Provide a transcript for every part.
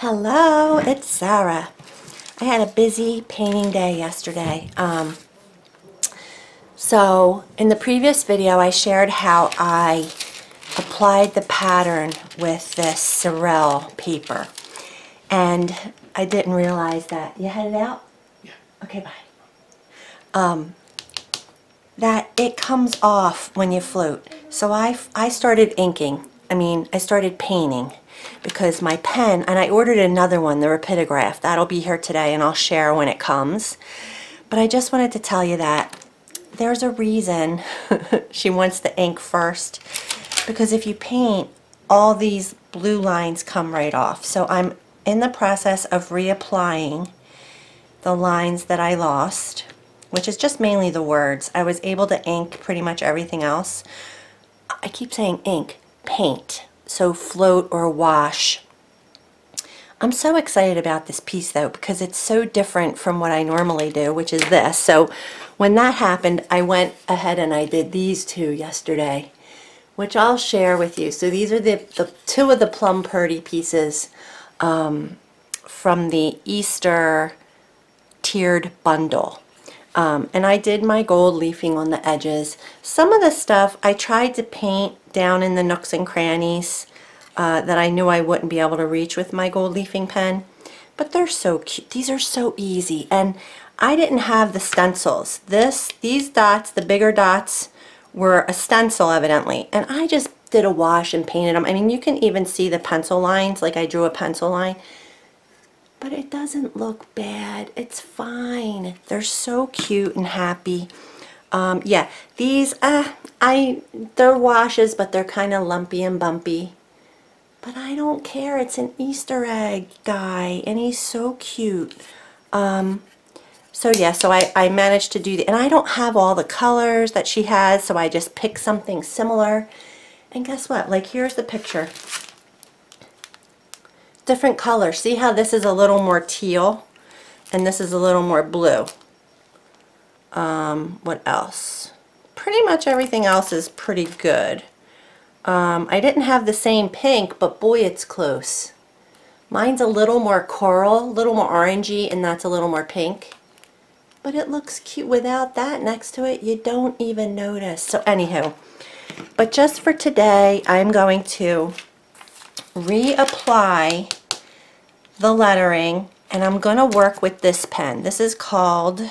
Hello, it's Sara. I had a busy painting day yesterday. Um, so in the previous video I shared how I applied the pattern with this Saral paper. And I didn't realize that. You headed out? Yeah. Okay, bye. Um, that it comes off when you float. So I, I started inking. I mean, I started painting because my pen, and I ordered another one, the Rapidograph. That'll be here today and I'll share when it comes. But I just wanted to tell you that there's a reason she wants the ink first because if you paint, all these blue lines come right off. So I'm in the process of reapplying the lines that I lost, which is just mainly the words. I was able to ink pretty much everything else. I keep saying ink, paint so float or wash. I'm so excited about this piece though because it's so different from what I normally do, which is this. So when that happened, I went ahead and I did these two yesterday, which I'll share with you. So these are the, the two of the Plum Purdy pieces um, from the Easter tiered bundle. Um, and I did my gold leafing on the edges. Some of the stuff I tried to paint down in the nooks and crannies uh, that I knew I wouldn't be able to reach with my gold leafing pen. But they're so cute. These are so easy. And I didn't have the stencils. This, these dots, the bigger dots, were a stencil evidently. And I just did a wash and painted them. I mean, you can even see the pencil lines, like I drew a pencil line but it doesn't look bad. It's fine. They're so cute and happy. Um, yeah, these, uh, I, they're washes, but they're kind of lumpy and bumpy. But I don't care. It's an Easter egg guy, and he's so cute. Um, so yeah, so I, I managed to do the, and I don't have all the colors that she has, so I just picked something similar. And guess what? Like, here's the picture different colors. See how this is a little more teal and this is a little more blue. Um, what else? Pretty much everything else is pretty good. Um, I didn't have the same pink, but boy, it's close. Mine's a little more coral, a little more orangey, and that's a little more pink. But it looks cute. Without that next to it, you don't even notice. So anywho, but just for today, I'm going to reapply the lettering and I'm going to work with this pen. This is called, it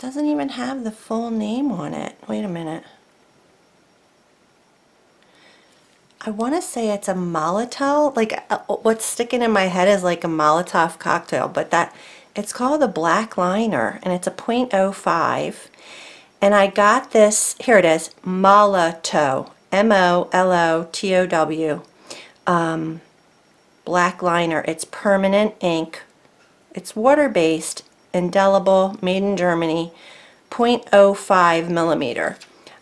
doesn't even have the full name on it. Wait a minute. I want to say it's a Molotov, like uh, what's sticking in my head is like a Molotov cocktail, but that it's called a black liner and it's a 0.05 and I got this, here it is, Molotow, M-O-L-O-T-O-W um, black liner. It's permanent ink. It's water-based, indelible, made in Germany, 0.05 millimeter.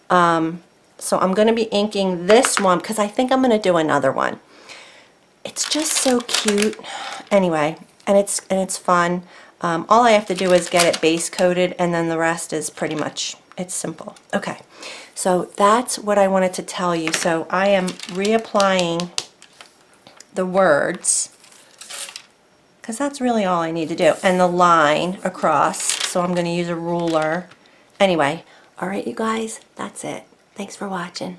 Um, so I'm going to be inking this one because I think I'm going to do another one. It's just so cute. Anyway, and it's and it's fun. Um, all I have to do is get it base coated and then the rest is pretty much, it's simple. Okay, so that's what I wanted to tell you. So I am reapplying the words because that's really all I need to do and the line across so I'm going to use a ruler. Anyway alright you guys that's it. Thanks for watching